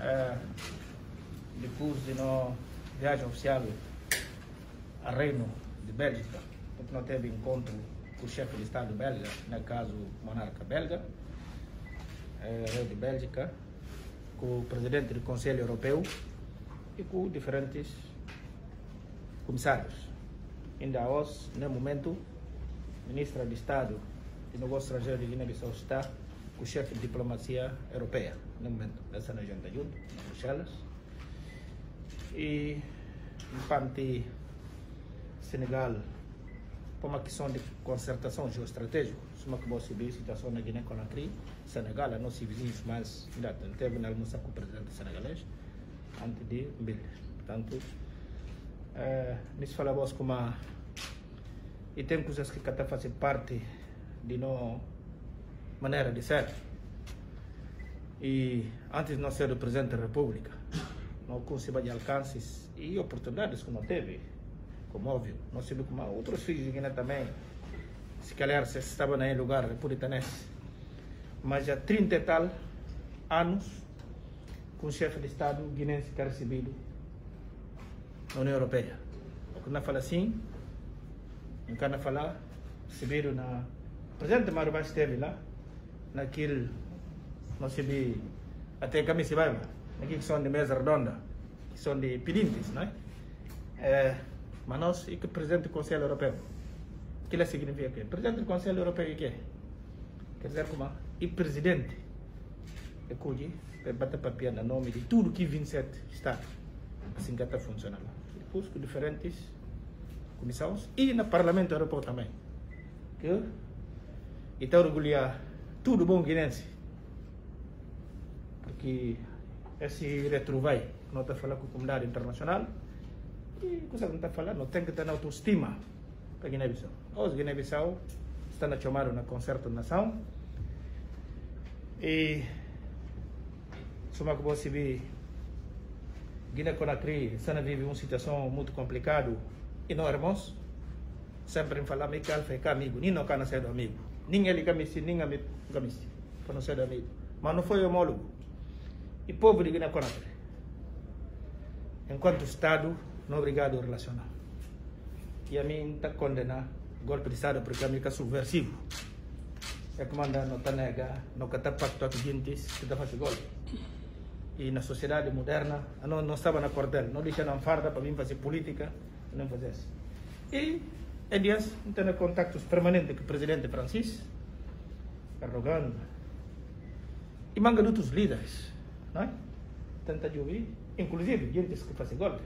É, depois de nossa viagem oficial a Reino de Bélgica, porque nós teve encontro com o chefe de Estado belga, no caso monarca belga, é, Rei de Bélgica, com o presidente do Conselho Europeu e com diferentes comissários. Ainda hoje, no momento, ministra de Estado de Negócios Estrangeiros de Guiné-Bissau está o chefe de diplomacia europeia, no momento, nessa agenda junto, em Bruxelas. E, parte, Senegal, por uma questão de concertação geoestratégica, uma que você viu a situação na Guiné-Conakry, Senegal, a nossos vizinhos, mas ainda teve na almoçar com o presidente senegalês, antes de Mbele. Portanto, é, nisso falamos com uma. E tem coisas que até fazem parte de nossa maneira de ser. E antes de nós ser o presidente da República, não conseguimos de alcances e oportunidades não teve, como óbvio. Nós temos como outros filhos de Guiné também, se calhar se estavam em lugar puritanense. Mas já 30 e tal anos com o chefe de Estado guinense que é recebido na União Europeia. Quando fala assim, não quero falar, receberam na. O presidente Mário Vaz esteve lá, naquele. Não sei até camisa vai, naquele que são de mesa redonda, que são de pedintes, não é? é mas nós, e que presidente do Conselho Europeu? Aquilo significa que presidente do Conselho Europeu o que? Quer dizer como e presidente é cuji é bater papel no nome de tudo que 27 Estados assim que está funcionando depois com diferentes comissões e no Parlamento Europeu também que e está orgulhar tudo bom guinense? Porque esse retrovai não está falando com a comunidade internacional. E coisa que não está falando não tem que ter autoestima para Guiné-Bissau. Os Guiné-Bissau estão a chamar na concerto de nação. E soma que você vê Guiné-Conakry está vive uma situação muito complicada e nós irmãos. Sempre em falar que alfa é amigo. Nem não cana ser amigo camisi nem amigo camisi para não ser amigo mas não foi homólogo e povo de Guiné-Conakry enquanto Estado não obrigado a relacionar e a mim está condenar golpe de Estado porque a mim é subversivo é comandar não está nega não está pacto com gente que está fazendo golpe e na sociedade moderna não, não estava na quartel não deixa não farda para vir fazer política não fazer isso e Elias tem contactos permanentes com o presidente Francis Erdogan e manga de outros líderes não é? tenta ouvir inclusive gente que fazem golpe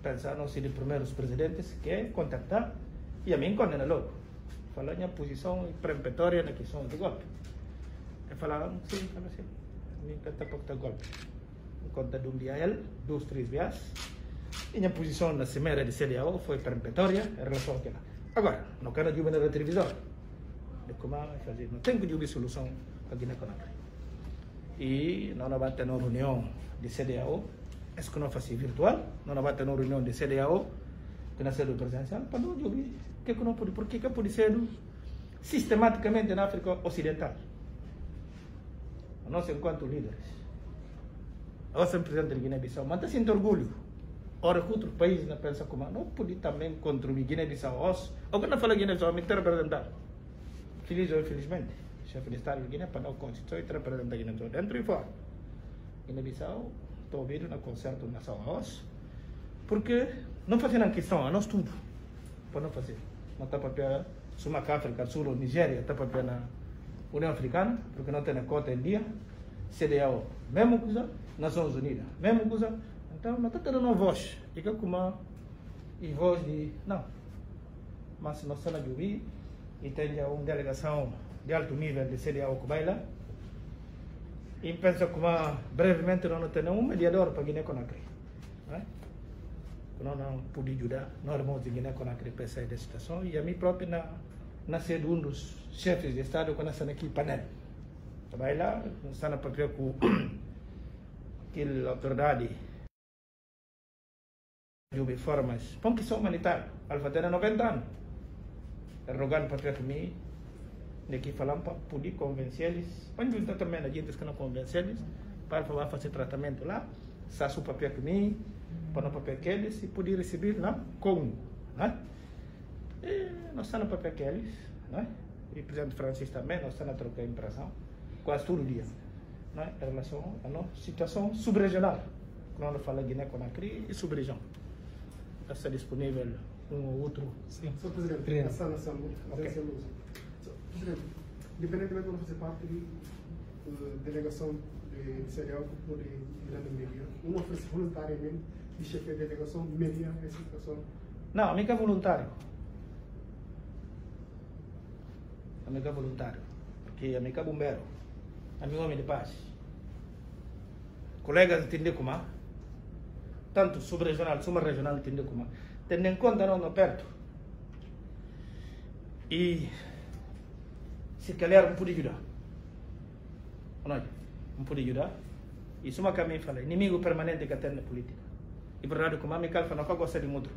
pensaram ser os primeiros presidentes que contactar e a mim condena logo falar em posição peremptória na questão do golpe é falar sim, fala assim mim kata pakta golpe conta de um dia ele dois três vezes e a posição na cimeira de CDAO foi peremptória em relação àquela agora não quero de na televisão de como fazer não que de solução para Guiné-Conakry e não vai ter uma reunião de CDAO é que não faz virtual. Não vai ter uma reunião de CDAO que não seja presencial para não ouvir que não pode porque que pode ser? Sistematicamente na África Ocidental nós enquanto líderes. Eu sou presidente de Guiné-Bissau sinto orgulho ora outro país não pensa como não pode também contribuir Guiné-Bissau. Ou quando fala Guiné-Bissau? Me representar feliz ou infelizmente? Chefe de Estado de Guiné para não constituir e representar Guiné-Bissau. Dentro e fora. Guiné-Bissau estou ouvindo na concerto nação OS porque não fazendo questão a nós tudo para não fazer. Não está para Suma África Sul Nigéria está para na União Africana, porque não tem a cota em dia, CDAO, mesma coisa, Nações Unidas, mesma coisa. Então, não está tendo uma voz, fica com uma e voz de. Não. Mas nós estamos ouvir e tem já uma delegação de alto nível de vai lá. E penso que brevemente não tem um mediador para Guiné-Conakry. Não é? Não, pude ajudar, nós irmãos de Guiné-Conakry para sair da situação e a mim próprio na nascer um dos chefes de Estado quando está aqui panel. Lá, está na papel com aquela autoridade de formas, põe que são humanitários, Alfa tem 90 anos. Erdogan papel com mim, Aqui falamos para poder convencer eles, para não também a gente que não convence eles, para fazer tratamento lá, sa o papel mim, para o papel que eles e poder receber lá com, né? E nós estamos no papel que eles, né? E o presidente Francisco também, nós estamos a trocar impressão, quase todo dia, né? Em relação à nossa situação subregional, quando fala Guiné-Conakry e subregião. Está disponível um ou outro. Sim. Sr. Presidente, Presidente. essa nação, okay. Presidente, independentemente de fazer parte da uh, delegação de cereal por grande média, não oferece voluntariamente de chefe de delegação média essa situação? Não, amiga voluntário. Amiga voluntário. Porque amiga bombeiro. Amigo homem de paz. Colegas entender como tanto subregional, subregional entender como tendo em conta não, não perto. E se calhar não pode ajudar. Não, não pode ajudar. Isso é uma caminho fala, inimigo permanente que tem na política. E por verdade, como a minha calfa não gosta de outro.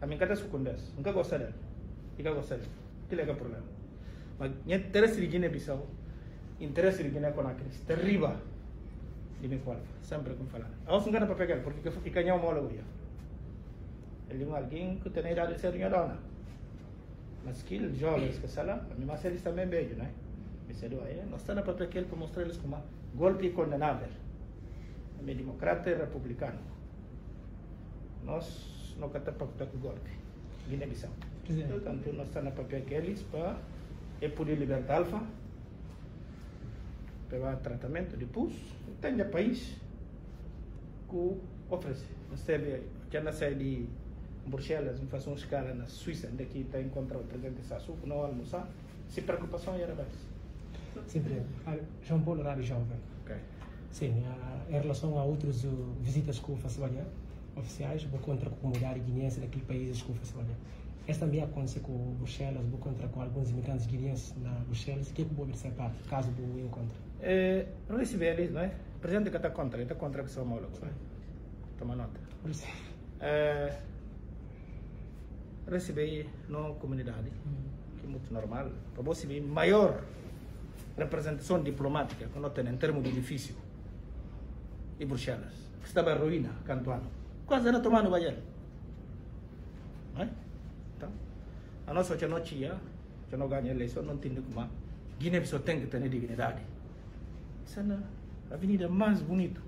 A minha casa secundária, nunca gosta dela. E que gosta dela. Que é o problema. Mas interesse de Guiné-Bissau, interesse de Guiné-Conakry, terrível. Minha calfa, sempre como falar. A outra não para pegar, porque fica em uma mola ele é alguém que tem idade de ser minha dona. Mas que jovens que sala, a minha eles também beijo, né? Me cedo aí, nós estamos para aquele para mostrar eles como golpe condenável. É democrata e republicano. Nós não queremos pactar com golpe. Guiné-Bissau. Portanto, nós estamos para aqueles para é poder libertar alfa, para tratamento de pus, tem país que oferece. Temos, já na sede Bruxelas, me faço uma escala na Suíça, daqui está encontrar o presidente Sassou, não almoçar, se preocupação era base. Sim, presidente. João Paulo Rádio Jovem. Ok. Sim, em relação a outras uh, visitas que eu faço oficiais, vou contra a comunidade guineense daqueles países que eu faço Esta também acontece com Bruxelas, vou contra com alguns imigrantes guineenses na Bruxelas. O que é que vou ser parte, caso vou encontrar? É, não recebi eles, não é? O presidente que está contra, ele está contra que sou homólogo. Toma nota. É, receber na comunidade, que é muito normal, para você ver maior representação diplomática que nós temos em termos de edifício e Bruxelas, que estava em ruína, canto ano. Quase era tomando banheiro. Não é? Então, a nossa já não tinha, já não ganha eleição, não tinha como. Guiné-Bissau tem que ter dignidade. Essa é a avenida mais bonita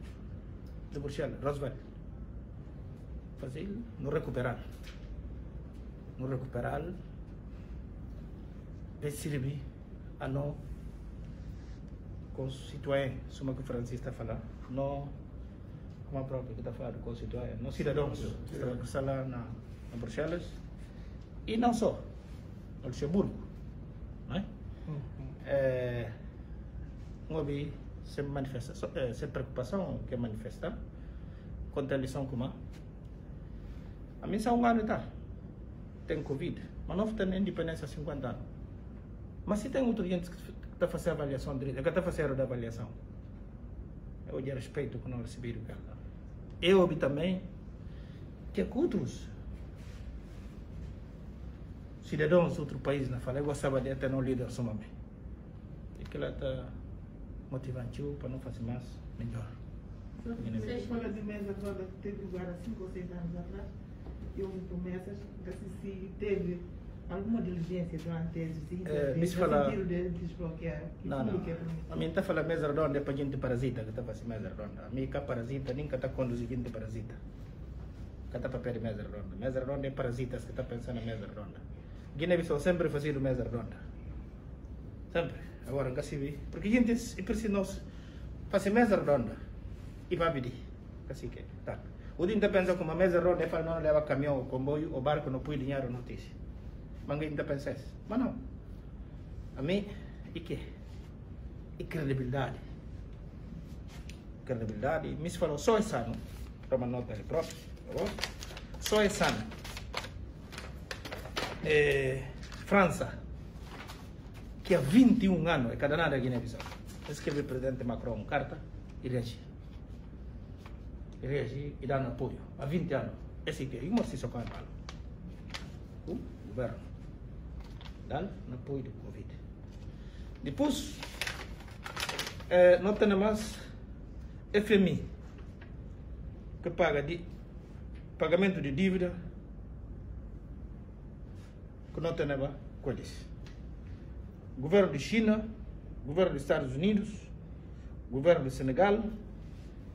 de Bruxelas, Roosevelt. Fazer, não recuperar. No recuperar. Vai servir a não constituir, como que o Francisco está falando, não como a própria que está falando, constituir, não cidadãos. Que estão lá na, na Bruxelas. E não só, no Luxemburgo, não é? é uma vez sem manifestação, é, sem preocupação que manifestar contra a lição como a missão humana está tem Covid, mas não tem independência há 50 anos. Mas se tem outro gente que está fazendo avaliação direita, que está fazendo a avaliação, eu de respeito que não receberam carta. Eu ouvi também que outros cidadãos de outro país na fala, eu gostava de ter um líder somamente. E que ela está motivando para não fazer mais, melhor. Você fala de mesa que teve lugar há 5 ou 6 anos atrás? houve promessas que se teve alguma diligência durante as visitas, é, no sentido de desbloquear? Não, não. É a mim está falando mesa redonda é para gente parasita, que está fazendo mesa redonda. A mim cá parasita, nem que está conduzindo gente parasita. Que está para de mesa redonda. Mesa redonda é parasitas que está pensando em mesa redonda. Guiné-Bissau sempre fazendo mesa redonda. Sempre. Agora, nunca se vi. Porque a gente precisa nós fazer mesa redonda e vai pedir. Assim que, tá. O dia que pensa que uma mesa ronda é não leva caminhão, comboio, o barco não põe dinheiro notícia. Mas ainda pensa isso. Mas não. A mim, e que? E credibilidade. Credibilidade. Me falou só esse ano. Toma nota aí próprio. Tá só esse ano. É, França, que há 21 anos é cada nada da Guiné-Bissau, escreveu o presidente Macron carta e reagiu reagir e dar apoio há 20 anos. Esse que é uma que eu falo. O governo dá apoio do Covid. Depois, é, não tem mais FMI, que paga de, pagamento de dívida, que não tem mais com eles. Governo de China, governo dos Estados Unidos, governo do Senegal,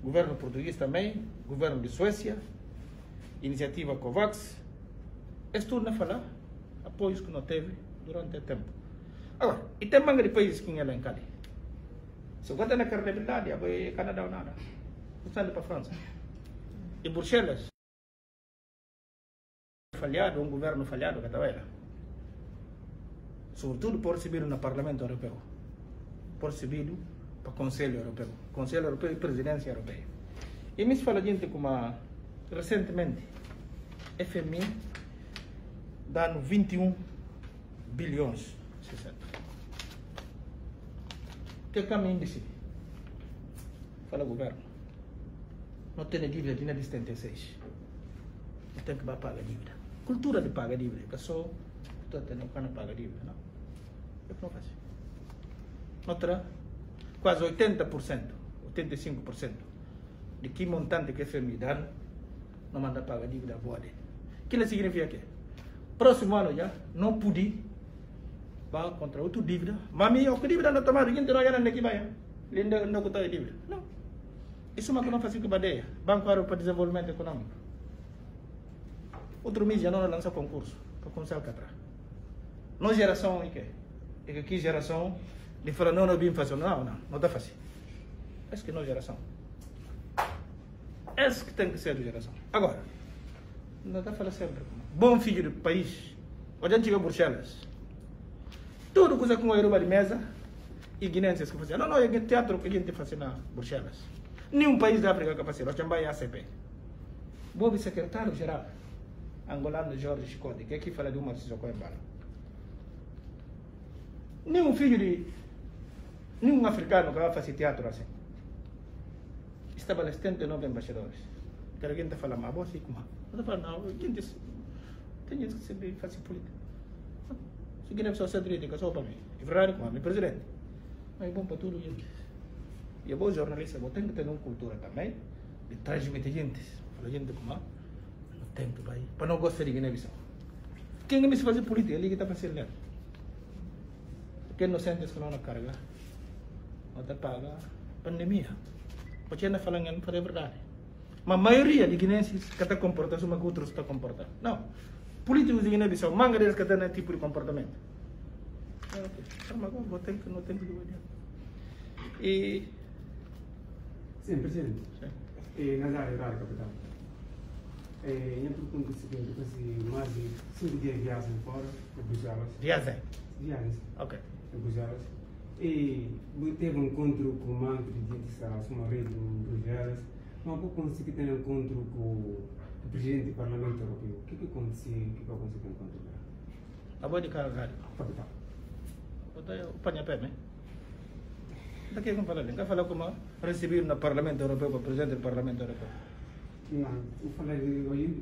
governo português também, governo de Suécia, iniciativa COVAX, é tudo falar apoios que não teve durante o tempo. Agora, e tem manga de países que em Cali. Se você na credibilidade, é Canadá ou nada. Você para a França. E Bruxelas, falhado, um governo falhado, que estava Sobretudo por receber no Parlamento Europeu. Por receber para o Conselho Europeu. Conselho Europeu e Presidência Europeia. E me fala gente como recentemente FMI dando 21 bilhões. 60. Que caminho desse? Fala governo. Não tem dívida de 76. Não tem que pagar dívida. Cultura de pagar dívida. Que tu não can pagar dívida, não. Que não. Outra, quase 80%, 85% de que montante que é FMI dá, não manda pagar dívida boa dele. O que significa que próximo ano já não pude vá contra outro dívida. Mami, o que dívida não tomar, ninguém não era aqui vai. Linda não conta dívida. Não. Isso é uma coisa fácil que badeia. Banco para Desenvolvimento Econômico. Outro mês já não lança concurso para começar a captar. Não geração que? E que aqui geração de falar não, não bem fácil. Não, não, não está fácil. Essa que não é geração. Esse que tem que ser de geração. Agora, não está falando sempre. Bom filho do país. Onde a gente Bruxelas. Tudo coisa com o Yoruba de mesa e guineenses que faziam. Não, não, é teatro que a gente faz na Bruxelas. Nenhum país da África que faz. Nós também é ACP. Bob secretário-geral angolano Jorge Chicote, que aqui fala de uma decisão Coimbara. Nenhum filho de nenhum africano que vai fazer teatro assim. Estabelecendo nove embaixadores. Que alguém está falando, mas você como? Não está falando, não, quem disse? Tem gente que sempre faz política. Se Guiné Bissau ser direita, só para mim. É verdade, como é presidente. Mas é bom para tudo, gente. E é bom jornalista, vou ter que ter uma cultura também de transmitir gente. Fala gente como no tempo vai. Para não gostar de Guiné Bissau. Quem me se fazer política, ele que está fazendo ler. Quem não sente que não na carga, está paga pandemia. Porque que não é verdade. Mas a maioria de guineenses que está comportando como que outros estão comportando. Não. Políticos de Guiné-Bissau, manga deles que têm esse tipo de comportamento. Mas vou ter que não tem que. E. Sim, presidente. Sim. E nas áreas da capital. É, eu pergunto o seguinte, eu passei mais de 5 dias viagem fora, em Bruxelas. Viagem? Viagem. Ok. Bruxelas. E teve um encontro com o manto de gente que está a rede em Bruxelas. Mas eu consegui ter um encontro com o presidente do Parlamento Europeu. O que, que aconteceu? O que, que aconteceu com o encontro dela? A boa de carregar. Capital. O panha-pé, né? Daqui a falar? Nunca falou como receber no Parlamento Europeu, para o presidente do Parlamento Europeu. Não, eu falei,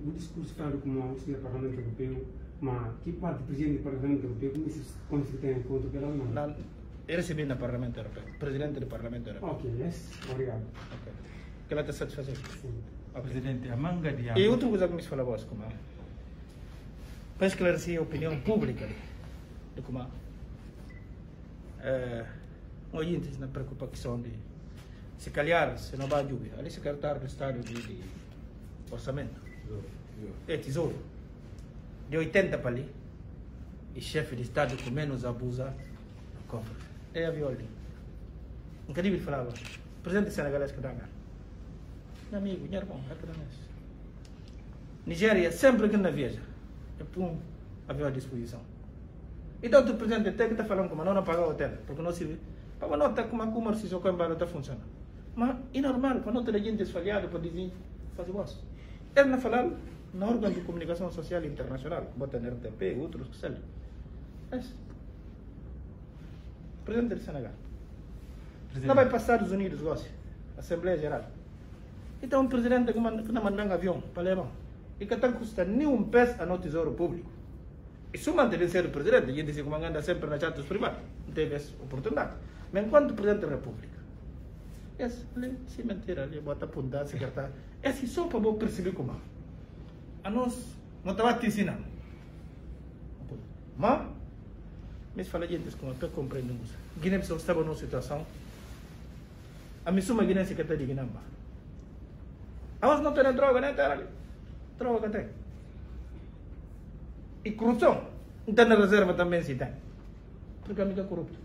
o discurso falando como o do Parlamento Europeu, mas que parte do presidente do Parlamento Europeu, como se conseguiu ter encontro com ela não? Não, eu recebi no Parlamento Europeu, presidente do Parlamento Europeu. Ok, yes, obrigado. Ok. Que ela está satisfazendo. Okay. Presidente, a manga de E outra coisa que me fala vos, como para esclarecer a opinião pública de como é, ouvintes na preocupação de se calhar, se não vai lluvia, ali secretário do Estado de, de Orçamento, é tesouro, de 80 para ali, e chefe de Estado que menos abusa cofre. É a viola. Incrível falava, presidente senegalês que dá meu amigo, meu irmão, é para nós. Nigéria, sempre que não viaja, é pum, avião à disposição. Então, o presidente até que está falando como não, não paga o hotel, porque não se Para não está como a comércio se o embalo está funcionando. Mas é normal, para não ter gente esfalhada para dizer, fazer voz. Ele não falar na órgão de comunicação social internacional, bota na RTP, outros que sei. É Presidente do Senegal. Presidente. Não vai passar os Unidos, gosta. Assembleia Geral. Então o presidente que não manda um avião para levar. E que não custa nenhum peso a no tesouro público. E se manter ser o presidente, ele disse que anda sempre na chatos privados. teve essa oportunidade. Mas enquanto Presidente da República, esse se mentira ali, bota apontar, secretário, esse só para eu perceber como a te ensinando. Mas, mas fala gente como até compreendemos. Guiné-Bissau estava numa situação, a missão Guiné se que está de Guiné-Bissau. A nós não tem droga, né? Ali. Droga tem. E corrupção. Então na reserva também se tem. Porque a amiga é corrupto.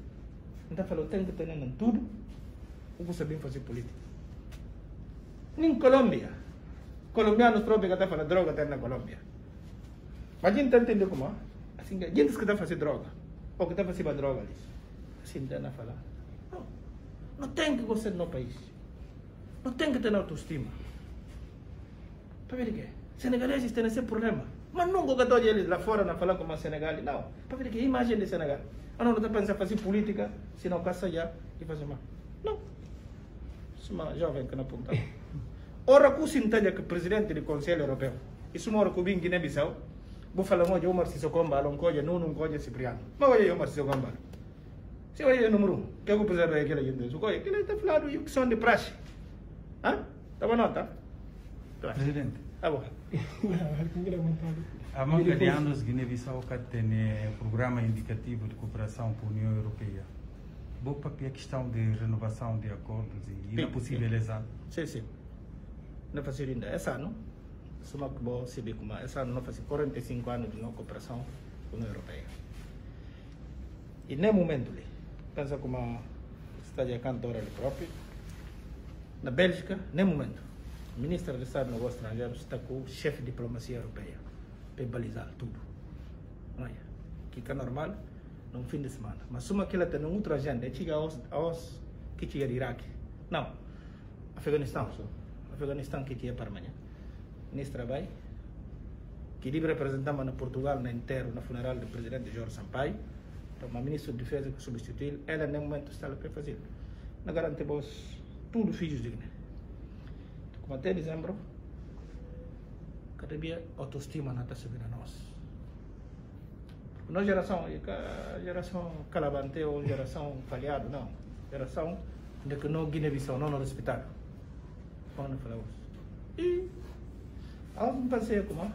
Então falou, tem que ter em tudo o que sabem fazer política. Nem Colômbia. Colombianos próprios que estão falando droga tem na Colômbia. Mas a gente está entendendo como? Assim, gente que está fazendo droga. Ou que está fazendo droga ali. Assim, está a falar. Não. Não tem que gostar do país. Não tem que ter autoestima. Para ver o quê? Senegaleses têm esse problema. Mas nunca estou eles lá fora não falar como a Senegal. Não. Para ver que imagem de Senegal. Ah, não, está pensando fazer política, se não caça já e fazer mal. Não. Isso é uma jovem que não aponta. Ora, o Sintalha, que presidente do Conselho Europeu, isso mora com o Guiné-Bissau, vou falar hoje, Omar Sissoko coja, não, não coja Cipriano. Olha, Omar Sissoko Mbalo. Se o número um, que é o presidente daquela gente, o que ele está falando de que são de praxe. Hã? Tá bom, não, tá? Presidente. Tá bom. Há manga de anos, Guiné-Bissau tem um programa indicativo de cooperação com a União Europeia. Boa para a questão de renovação de acordos e possível exato. Sim, sim. Saber como esse ano não faz 45 anos de não cooperação com a União Europeia. E nem momento ali, pensa como cidade é cantora ali próprio, na Bélgica, nem momento. O ministro do Estado do Negócio Estrangeiro está com o chefe de diplomacia europeia para balizar tudo. Não é? Que é normal num fim de semana. Mas se uma que ela tem outra agenda, chega aos, aos que chega de Iraque. Não. Afeganistão. Afeganistão que tinha para amanhã. Ministra vai. Que livre representamos na Portugal na inteiro na funeral do presidente Jorge Sampaio. Então, uma ministra de defesa que substituiu, ela nem momento está para fazer. Não garantimos tudo filhos de Guiné. Como até dezembro, cada dia autoestima não está subindo a nós. Não geração, geração calabante ou geração falhada, não. Geração de que não Guiné-Bissau, não no hospital. Falamos. E algum passeio como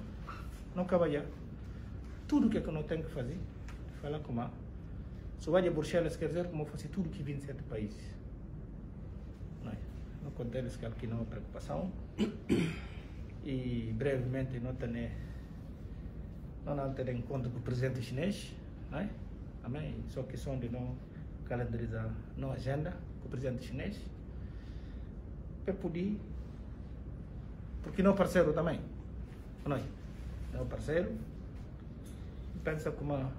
não trabalhar. Tudo que que não tem que fazer, fala como se vai a Bruxelas, quer dizer como fazer tudo que 27 países. Não, é? não conta eles que aqui não é preocupação. E brevemente não tem não não ter encontro com o presidente chinês, não é? Amém. Só questão de não calendarizar não agenda com o presidente chinês para porque não parceiro também, não é? Não parceiro pensa como a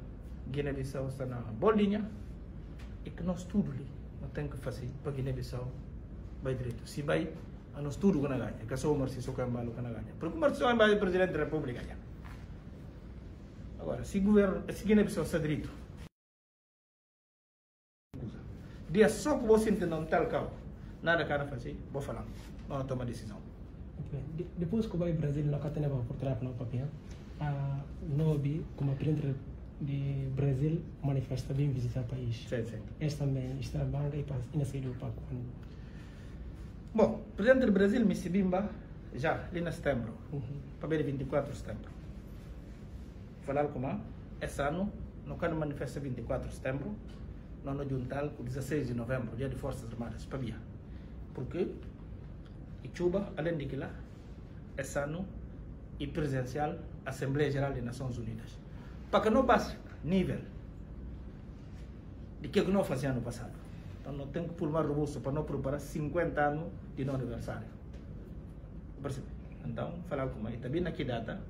Guiné-Bissau está na bolinha e que nós tudo ali não tem que fazer para Guiné-Bissau vai direito. Se vai, a nós tudo que não ganha, que só o Marciso Cambalo que não ganha. Porque o Marciso Cambalo é presidente da República ganha. Agora, se governo, se Guiné-Bissau está direito, dia só que você entende um tal cabo, nada cara fazer, vou falar, não toma decisão. Depois que vai ao Brasil, não tem a oportunidade para o papel, a Nobi, como presidente de Brasil manifesta bem visitar o país. Sim, sim. Esta também está banda e saiu para quando? Bom, o presidente do Brasil, Missibimba, já, ali em setembro, uhum. para ver 24 de setembro. Falar com a, esse ano, no quando manifesta 24 de setembro, no juntal com 16 de novembro, dia de Forças Armadas, para Bia. Porque, e Cuba, além de que lá, esse ano, e presencial, Assembleia Geral das Nações Unidas para que não passe nível de que não fazia no passado. Então não tem que mais robusto para não preparar 50 anos de não aniversário. Percebe? Então, falar com ele. Também naquela data,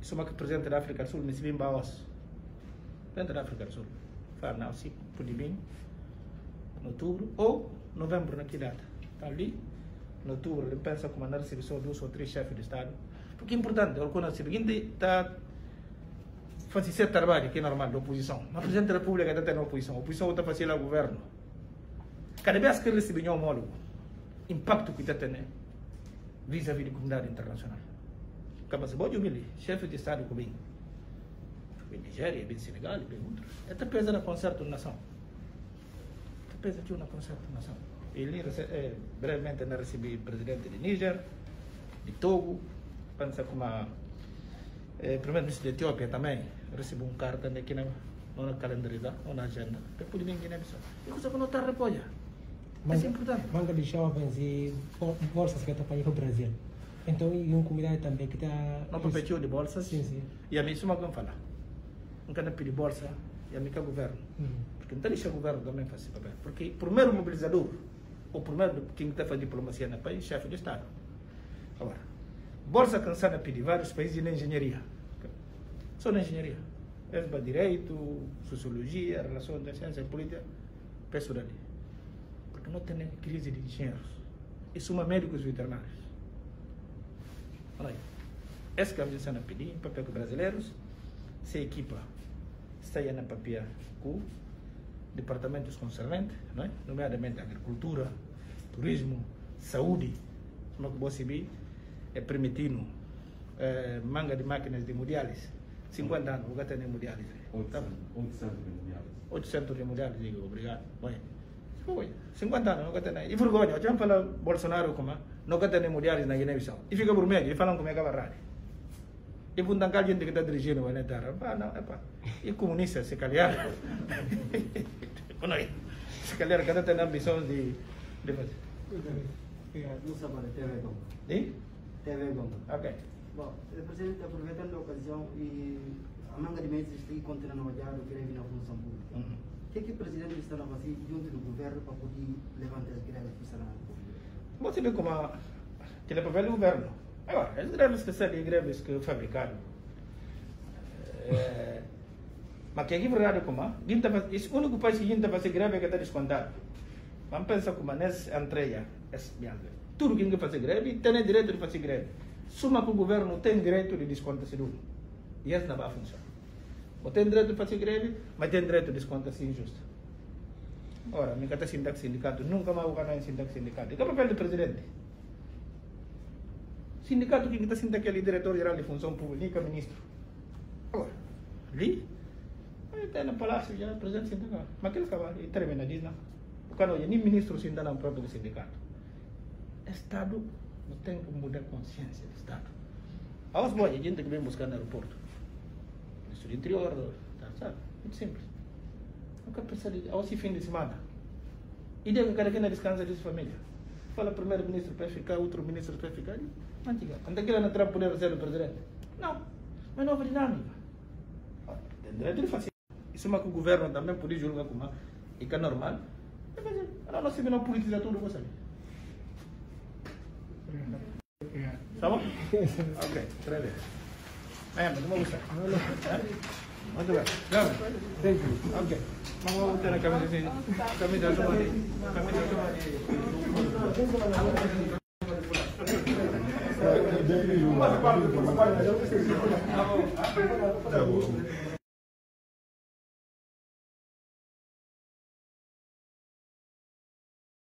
isso é uma que o presidente da África do Sul, Nesse Baos, presidente da África do Sul, fala, não, se pode vir, em outubro ou novembro naquela data. Está ali, em outubro, ele pensa comandar serviço dois ou três chefes de Estado. Porque é importante, o que seguinte está fazer trabalho que é normal da oposição. Mas o presidente da República está tendo oposição. A oposição está fazendo o governo. Cada vez que ele recebe um homólogo, impacto que está tendo vis-à-vis da comunidade internacional. Acaba se pode humilhar, chefe de Estado como bem. Nigéria, bem Senegal, bem outros. Está pesando a concerto nação. pensa que uma concertação. Ele é, brevemente não recebi o presidente de Níger, de Togo, pensa como a é, primeiro-ministro da Etiópia também recebeu um carta aqui na, na calendarizar, na agenda, poder vir Guiné-Bissau. E coisa que não está repolha. Mas é importante. Manga de jovens e bolsas que estão para o Brasil. Então, e uma comunidade também que está... Não competiu de bolsas? Sim, sim. E a mim, isso é uma coisa falar. Não pedir bolsa, e a mim que é governo. Uhum. Porque não deixa o governo também fazer papel. Porque o primeiro mobilizador, o primeiro quem está fazendo diplomacia no país, chefe de Estado. Agora, bolsa cansada pedir vários países de engenharia. Só na engenharia. Para direito, sociologia, relações da ciência política, peço dali. Porque não tem crise de engenheiros. E são médicos veterinários. Olha aí. Essa que a gente está pedir, papel brasileiros, se equipa, aí na papel com departamentos concernentes, não é? nomeadamente agricultura, turismo, saúde, como que você é permitindo é, manga de máquinas de mundiales. 50 anos, vou ter mundiales. 800 de mundiales. 800 de digo, obrigado. Bom, foi. 50 anos, nunca tem. E vergonha, eu já falo Bolsonaro como nunca tem mundiales na Guiné-Bissau. E fica por meio, e falam como é que é verdade. E fundamental gente que está dirigindo o Netar. Ah, não, é pá. E comunista, se calhar. se calhar cada tem ambição de, de fazer. Não sabe, TV Gomba. De? TV Gomba. Ok. Bom, o presidente, aproveitando a ocasião e a manga de meses que continua a trabalhar o greve na função pública. Uhum. O que é que o presidente está a fazer junto do governo para poder levantar as greves que estão na pública? Você vê como a, que ele é papel do governo. Agora, as são greves que fabricaram. É, mas que é verdade como esse único país que a gente fazer greve é que está descontado. Vamos pensar como nessa entrega, tudo que gente fazer greve tem direito de fazer greve. Suma que o governo tem direito de descontar-se tudo. E isso não vai funcionar. Não tem direito de fazer greve, mas tem direito de descontar-se injusto. Ora, me cata sindicato nunca mais vou ganhar em sindicato. E que é o papel do presidente? Sindicato que está sendo aquele diretor-geral de função pública, ministro. Agora, ali, está no palácio já, presidente sindicato. Mas aquele acaba, e termina, diz não. O cara, nem ministro se no próprio sindicato. Estado não tem que mudar a consciência do Estado. Aos boys, a gente que vem buscar no aeroporto. Ministro do Interior, tá, sabe? Muito simples. Nunca pensar de, ao fim de semana. E deve cada quem descansa de sua família. Fala primeiro-ministro para ficar, outro ministro para ficar. Antiga. Quando aquilo não terá poder ser o presidente? Não. Mas nova dinâmica. Tem direito de fazer. Isso é uma que o governo também pode julgar como e que é normal. Ela não se vê na politização tudo, você sabe. Tá bom? ok, très bien. É, mas vamos buscar. Muito bem. Vamos. Thank you. Ok. Vamos botar na camisa assim. Camisa de uma Camisa de uma Mas,